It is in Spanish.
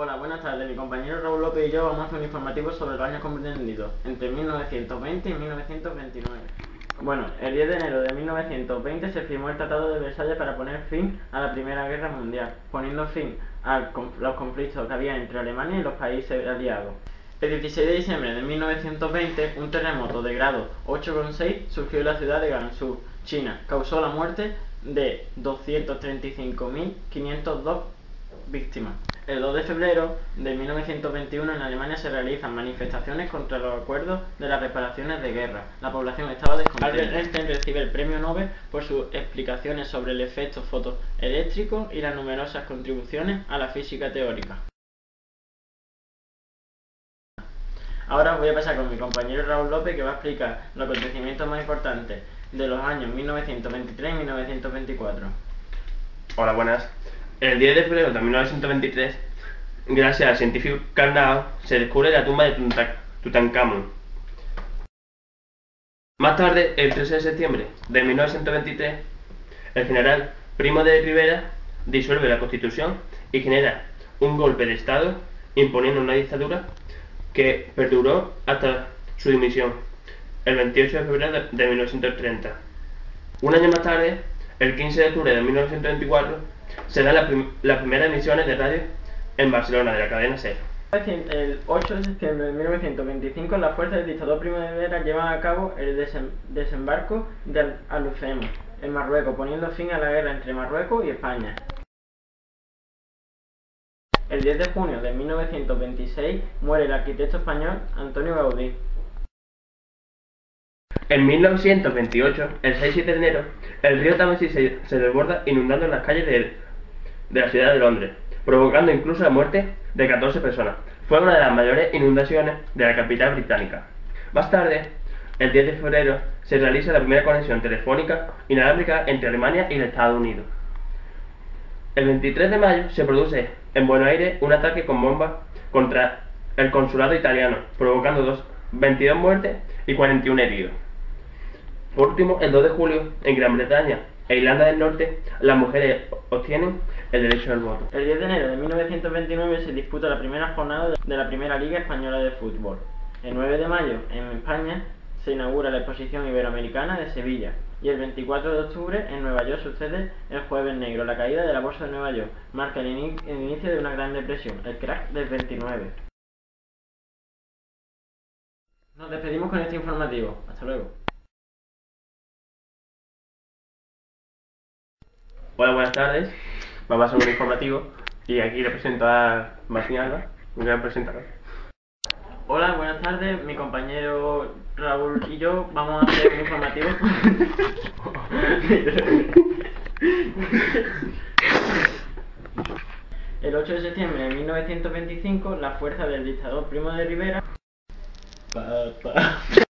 Hola, buenas tardes. Mi compañero Raúl López y yo vamos a hacer un informativo sobre los años comprendidos entre 1920 y 1929. Bueno, el 10 de enero de 1920 se firmó el Tratado de Versalles para poner fin a la Primera Guerra Mundial, poniendo fin a los conflictos que había entre Alemania y los países aliados. El 16 de diciembre de 1920, un terremoto de grado 8,6 surgió en la ciudad de Gansu, China. Causó la muerte de 235.502 víctimas. El 2 de febrero de 1921 en Alemania se realizan manifestaciones contra los acuerdos de las reparaciones de guerra. La población estaba descontenta. Albert Einstein recibe el premio Nobel por sus explicaciones sobre el efecto fotoeléctrico y las numerosas contribuciones a la física teórica. Ahora voy a pasar con mi compañero Raúl López que va a explicar los acontecimientos más importantes de los años 1923 y 1924. Hola, buenas. El 10 de febrero de 1923, gracias al científico Carnot, se descubre la tumba de Tutankamón. Más tarde, el 13 de septiembre de 1923, el general Primo de Rivera disuelve la Constitución y genera un golpe de Estado imponiendo una dictadura que perduró hasta su dimisión, el 28 de febrero de 1930. Un año más tarde, el 15 de octubre de 1924, se dan las primeras emisiones de radio en Barcelona de la cadena SER. El 8 de septiembre de 1925, las fuerzas del dictador Rivera llevan a cabo el desembarco de Alufemo, en Marruecos, poniendo fin a la guerra entre Marruecos y España. El 10 de junio de 1926 muere el arquitecto español Antonio Gaudí. En 1928, el 6 7 de enero, el río Támesis se, desborda inundando las calles de, de la ciudad de Londres, provocando incluso la muerte de 14 personas. Fue una de las mayores inundaciones de la capital británica. Más tarde, el 10 de febrero, se realiza la primera conexión telefónica inalámbrica entre Alemania y los Estados Unidos. El 23 de mayo se produce en Buenos Aires un ataque con bombas contra el consulado italiano, provocando dos, 22 muertes y 41 heridos. Por último, el 2 de julio, en Gran Bretaña e Irlanda del Norte, las mujeres obtienen el derecho al voto. El 10 de enero de 1929 se disputa la primera jornada de la Primera Liga Española de Fútbol. El 9 de mayo, en España, se inaugura la Exposición Iberoamericana de Sevilla. Y el 24 de octubre, en Nueva York, sucede el Jueves Negro, la caída de la Bolsa de Nueva York. Marca el, el inicio de una gran depresión, el crack del 29. Nos despedimos con este informativo. Hasta luego. Hola, buenas tardes. Vamos a hacer un informativo y aquí le presento a Martín Alba, un gran presentador. Hola, buenas tardes. Mi compañero Raúl y yo vamos a hacer un informativo. El 8 de septiembre de 1925, la fuerza del dictador Primo de Rivera. Pa, pa.